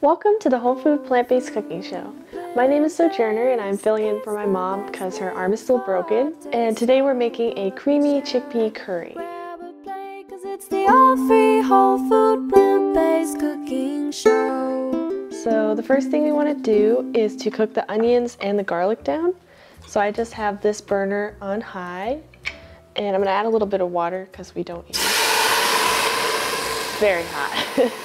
Welcome to the Whole Food Plant Based Cooking Show. My name is Sojourner and I'm filling in for my mom because her arm is still broken. And today we're making a creamy chickpea curry. So, the first thing we want to do is to cook the onions and the garlic down. So, I just have this burner on high and I'm going to add a little bit of water because we don't use very hot.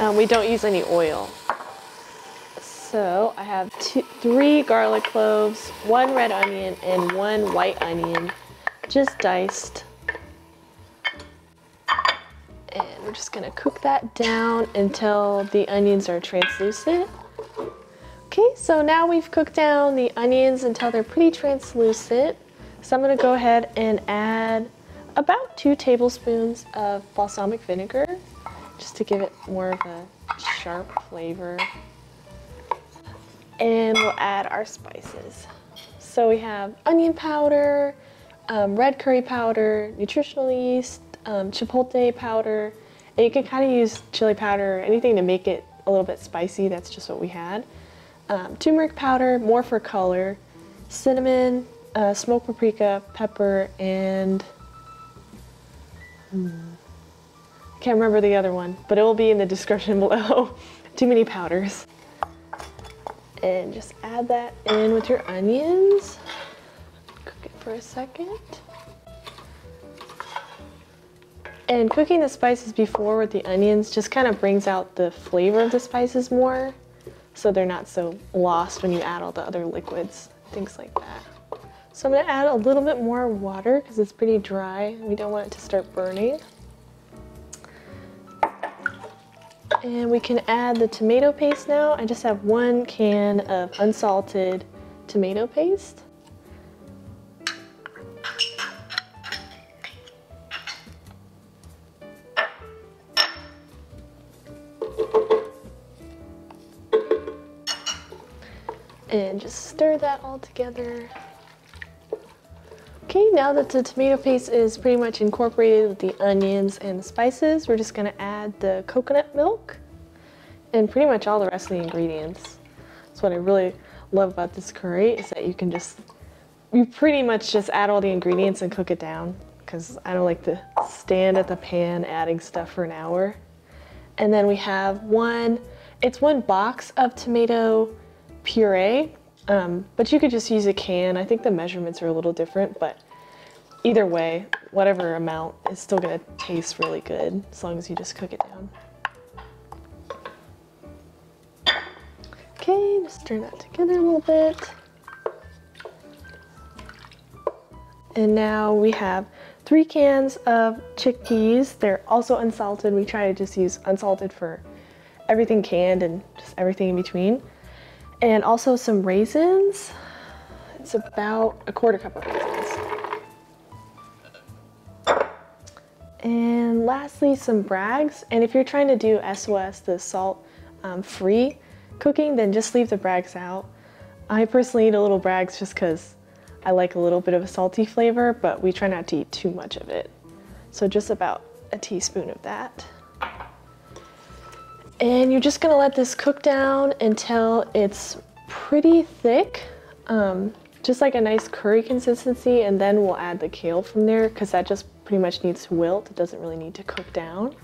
um, we don't use any oil. So I have two, three garlic cloves, one red onion, and one white onion, just diced. And we're just gonna cook that down until the onions are translucent. Okay, so now we've cooked down the onions until they're pretty translucent. So I'm gonna go ahead and add about two tablespoons of balsamic vinegar just to give it more of a sharp flavor. And we'll add our spices. So we have onion powder, um, red curry powder, nutritional yeast, um, chipotle powder, and you can kind of use chili powder, anything to make it a little bit spicy. That's just what we had. Um, turmeric powder, more for color, cinnamon, uh, smoked paprika, pepper, and hmm, can't remember the other one, but it will be in the description below. Too many powders. And just add that in with your onions. Cook it for a second. And cooking the spices before with the onions just kind of brings out the flavor of the spices more so they're not so lost when you add all the other liquids, things like that. So I'm gonna add a little bit more water because it's pretty dry. We don't want it to start burning. And we can add the tomato paste now. I just have one can of unsalted tomato paste. And just stir that all together. Okay, now that the tomato paste is pretty much incorporated with the onions and the spices, we're just gonna add the coconut milk and pretty much all the rest of the ingredients. That's what I really love about this curry is that you can just, you pretty much just add all the ingredients and cook it down because I don't like to stand at the pan adding stuff for an hour. And then we have one, it's one box of tomato puree, um, but you could just use a can. I think the measurements are a little different, but either way, whatever amount is still gonna taste really good as long as you just cook it down. Okay, just stir that together a little bit. And now we have three cans of chickpeas. They're also unsalted. We try to just use unsalted for everything canned and just everything in between and also some raisins. It's about a quarter cup of raisins. And lastly, some Braggs. And if you're trying to do SOS, the salt um, free cooking, then just leave the Braggs out. I personally eat a little Braggs just because I like a little bit of a salty flavor, but we try not to eat too much of it. So just about a teaspoon of that. And you're just gonna let this cook down until it's pretty thick, um, just like a nice curry consistency, and then we'll add the kale from there because that just pretty much needs to wilt. It doesn't really need to cook down.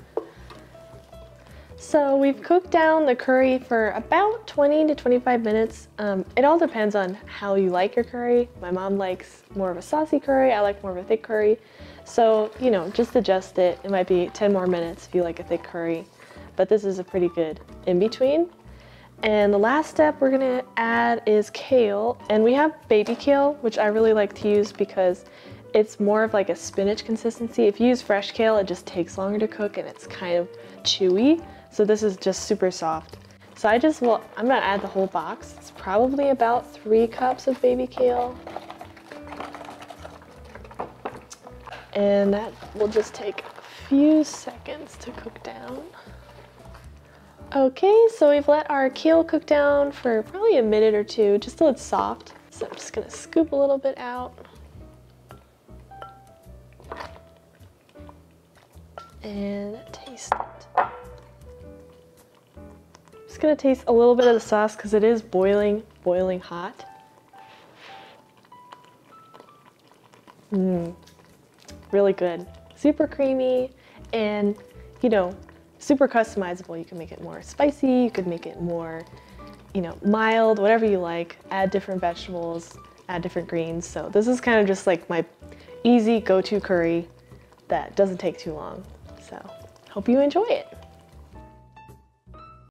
So we've cooked down the curry for about 20 to 25 minutes. Um, it all depends on how you like your curry. My mom likes more of a saucy curry. I like more of a thick curry. So, you know, just adjust it. It might be 10 more minutes if you like a thick curry but this is a pretty good in-between. And the last step we're gonna add is kale, and we have baby kale, which I really like to use because it's more of like a spinach consistency. If you use fresh kale, it just takes longer to cook and it's kind of chewy. So this is just super soft. So I just, will, I'm gonna add the whole box. It's probably about three cups of baby kale. And that will just take a few seconds to cook down. Okay, so we've let our kale cook down for probably a minute or two, just till it's soft. So I'm just gonna scoop a little bit out. And taste it. just gonna taste a little bit of the sauce because it is boiling, boiling hot. Mmm, really good. Super creamy and, you know, super customizable. You can make it more spicy, you could make it more, you know, mild, whatever you like. Add different vegetables, add different greens. So this is kind of just like my easy go-to curry that doesn't take too long. So hope you enjoy it.